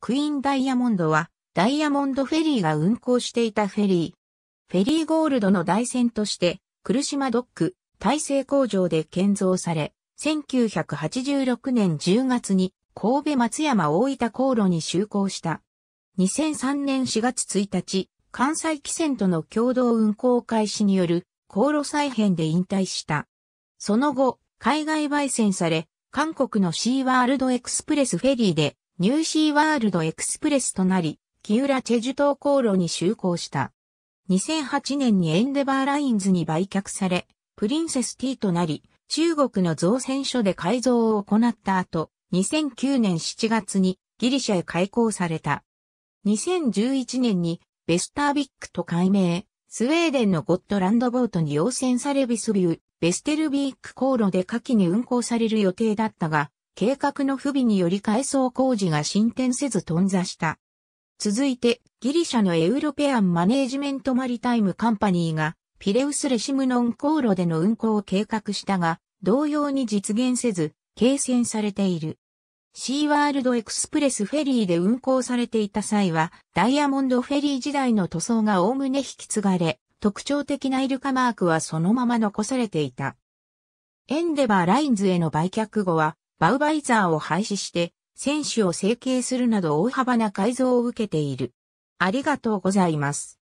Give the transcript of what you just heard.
クイーンダイヤモンドはダイヤモンドフェリーが運航していたフェリー。フェリーゴールドの台船として、来島ドック、大成工場で建造され、1986年10月に神戸松山大分航路に就航した。2003年4月1日、関西汽船との共同運航開始による航路再編で引退した。その後、海外焙煎され、韓国のシーワールドエクスプレスフェリーでニューシーワールドエクスプレスとなり、キウラチェジュ島航路に就航した。2008年にエンデバーラインズに売却され、プリンセス T となり、中国の造船所で改造を行った後、2009年7月にギリシャへ開港された。2011年にベスタービックと改名、スウェーデンのゴットランドボートに要船されビスビュー、ベステルビーク航路で下記に運航される予定だったが、計画の不備により改装工事が進展せず頓挫した。続いて、ギリシャのエウロペアンマネージメントマリタイムカンパニーが、ピレウスレシムノン航路での運航を計画したが、同様に実現せず、軽戦されている。シーワールドエクスプレスフェリーで運航されていた際は、ダイヤモンドフェリー時代の塗装がおおむね引き継がれ、特徴的なイルカマークはそのまま残されていた。エンデバーラインズへの売却後は、バウバイザーを廃止して、選手を整形するなど大幅な改造を受けている。ありがとうございます。